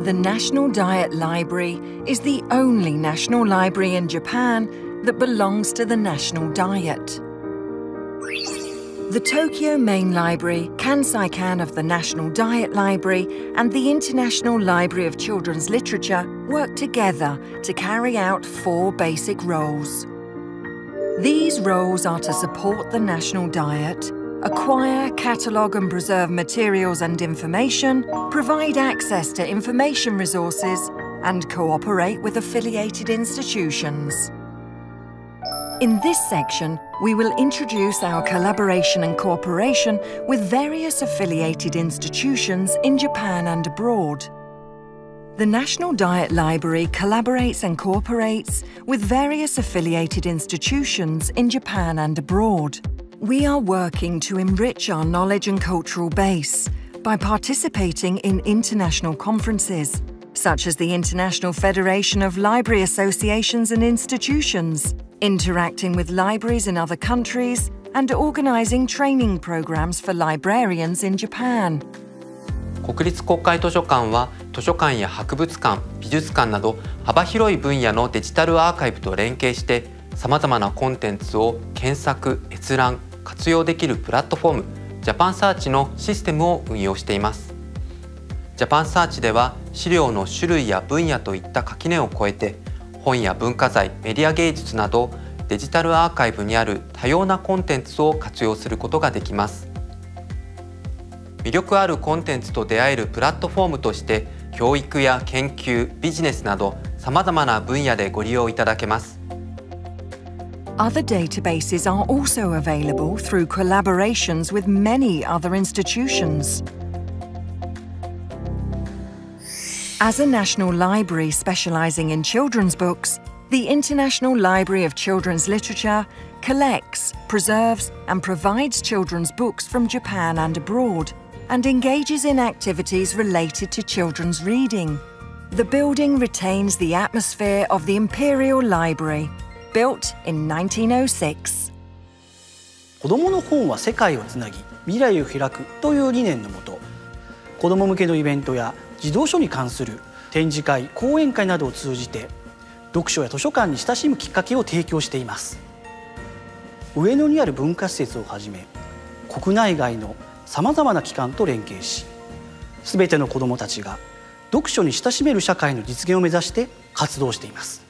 The National Diet Library is the only national library in Japan that belongs to the National Diet. The Tokyo Main Library, Kansai-kan of the National Diet Library, and the International Library of Children's Literature work together to carry out four basic roles. These roles are to support the National Diet, acquire, catalogue and preserve materials and information, provide access to information resources, and cooperate with affiliated institutions. In this section, we will introduce our collaboration and cooperation with various affiliated institutions in Japan and abroad. The National Diet Library collaborates and cooperates with various affiliated institutions in Japan and abroad. We are working to enrich our knowledge and cultural base by participating in international conferences, such as the International Federation of Library Associations and Institutions, interacting with libraries in other countries, and organizing training programs for librarians in Japan. 国立国会図書館は図書館や博物館美術館など幅広い分野のデジタルアーカイブと連携してさまざまなコンテンツを検索閲覧 活用できるプラットフォームジャパンサーチのシステムを運用しています。ジャパンサーチでは資料の種類や分野といった垣根を越えて本や文化財メディア芸術などデジタルアーカイブにある多様なコンテンツを活用することができます。魅力あるコンテンツと出会えるプラットフォームとして教育や研究ビジネスなどさまざまな分野でご利用いただけます。Other databases are also available through collaborations with many other institutions. As a national library specializing in children's books, the International Library of Children's Literature collects, preserves, and provides children's books from Japan and abroad, and engages in activities related to children's reading. The building retains the atmosphere of the Imperial Library, built in 1906. 子どもの本は世界をつなぎ未来を開くという理念のもと子ども向けのイベントや児童書に関する展示会講演会などを通じて読書や図書館に親しむきっかけを提供しています上野にある文化施設をはじめ国内外のさまざまな機関と連携しすべての子どもたちが読書に親しめる社会の実現を目指して活動しています